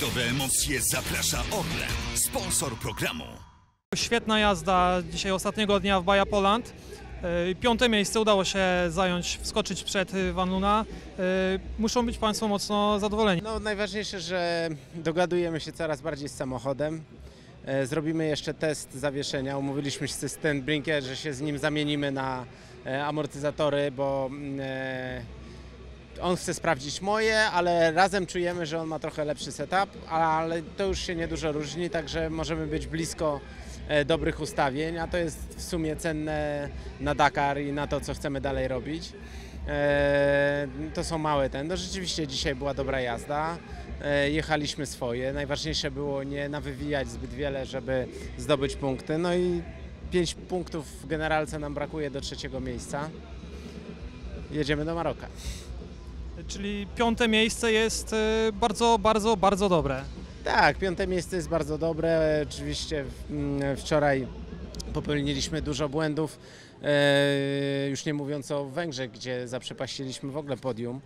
rajdowe emocje zaprasza Orlen, sponsor programu. Świetna jazda dzisiaj ostatniego dnia w Baja Poland. E, Piąte miejsce udało się zająć, wskoczyć przed Van Luna. E, Muszą być Państwo mocno zadowoleni. No, najważniejsze, że dogadujemy się coraz bardziej z samochodem. E, Zrobimy jeszcze test zawieszenia. Umówiliśmy się z Stan Brinker, że się z nim zamienimy na amortyzatory, bo mm, on chce sprawdzić moje, ale razem czujemy, że on ma trochę lepszy setup, ale to już się niedużo różni, także możemy być blisko e, dobrych ustawień, a to jest w sumie cenne na Dakar i na to, co chcemy dalej robić. E, To są małe ten. No rzeczywiście dzisiaj była dobra jazda. E, Jechaliśmy swoje. Najważniejsze było nie nawywijać zbyt wiele, żeby zdobyć punkty. No i 5 punktów w generalce nam brakuje do trzeciego miejsca. Jedziemy do Maroka. Czyli piąte miejsce jest e, bardzo, bardzo, bardzo dobre. Tak, piąte miejsce jest bardzo dobre. Oczywiście mm, wczoraj popełniliśmy dużo błędów. E, już nie mówiąc o Węgrzech, gdzie zaprzepaściliśmy w ogóle podium.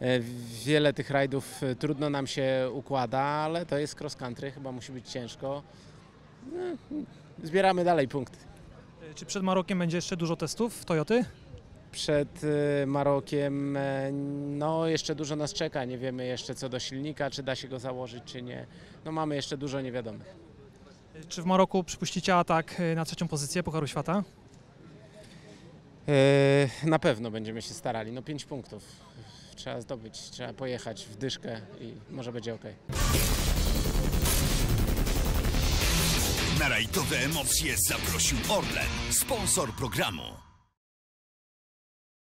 E, wiele tych rajdów trudno nam się układa, ale to jest cross country, chyba musi być ciężko. Zbieramy dalej punkty. Czy przed Marokiem będzie jeszcze dużo testów w Toyoty? Przed e, Marokiem e, no jeszcze dużo nas czeka. Nie wiemy jeszcze co do silnika, czy da się go założyć, czy nie. No mamy jeszcze dużo niewiadomych. Czy w Maroku przypuścicie atak e, na trzecią pozycję Pucharu Świata? E, Na pewno będziemy się starali. No 5 punktów trzeba zdobyć, trzeba pojechać w dyszkę i może będzie ok. Na rajdowe emocje zaprosił Orlen, sponsor programu.